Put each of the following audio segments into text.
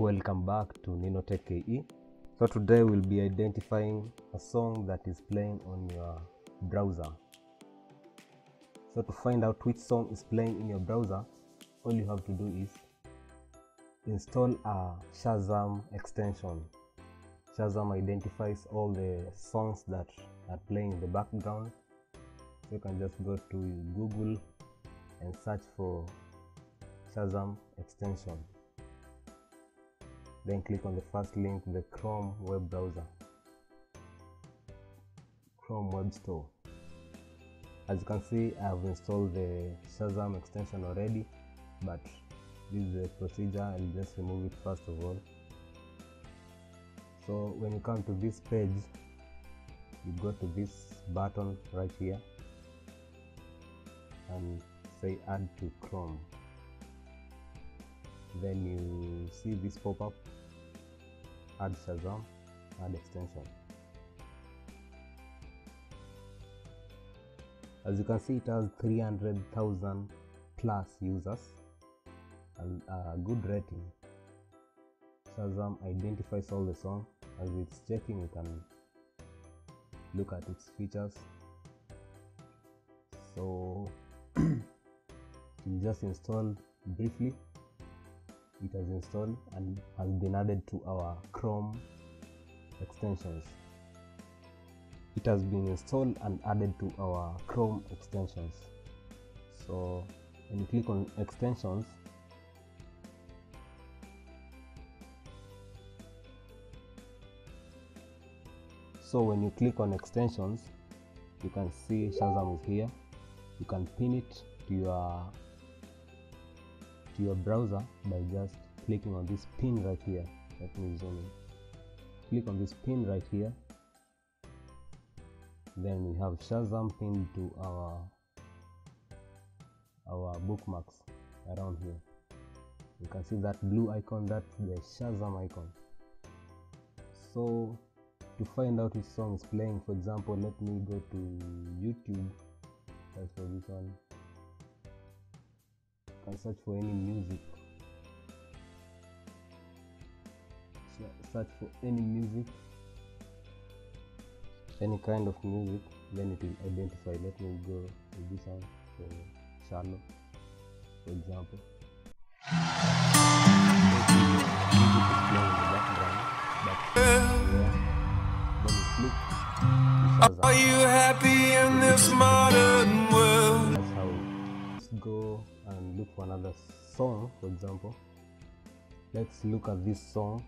welcome back to Ninotech KE. So today we'll be identifying a song that is playing on your browser. So to find out which song is playing in your browser, all you have to do is install a Shazam extension. Shazam identifies all the songs that are playing in the background. So you can just go to Google and search for Shazam extension. Then click on the first link, the Chrome web browser, Chrome Web Store. As you can see, I have installed the Shazam extension already, but this is the procedure. I'll just remove it first of all. So when you come to this page, you go to this button right here and say add to Chrome. Then you see this pop up add Shazam, add extension. As you can see, it has 300,000 plus users and a good rating. Shazam identifies all the song. As it's checking, you can look at its features. So, just install briefly it has installed and has been added to our Chrome extensions. It has been installed and added to our Chrome extensions. So when you click on extensions, so when you click on extensions, you can see Shazam is here. You can pin it to your to your browser by just clicking on this pin right here. Let me zoom in. Click on this pin right here. Then we have Shazam pinned to our our bookmarks around here. You can see that blue icon that's the Shazam icon. So to find out which song is playing for example let me go to YouTube. That's for this one can search for any music. Search for any music. Any kind of music. Then it will identify. Let me go to this one for shallow for example. Are you happy in this modern go and look for another song for example. Let's look at this song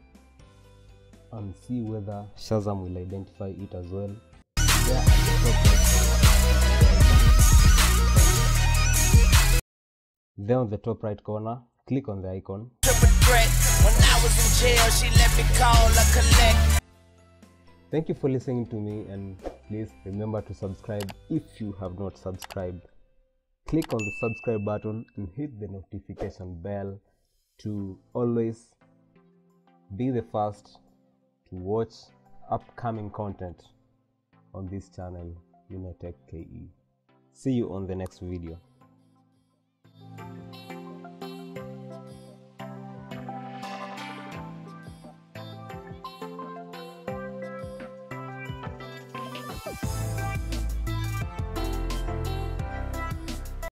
and see whether Shazam will identify it as well. There at the top right corner, there on the top right corner click on the icon. Thank you for listening to me and please remember to subscribe if you have not subscribed click on the subscribe button and hit the notification bell to always be the first to watch upcoming content on this channel Unitech KE. See you on the next video.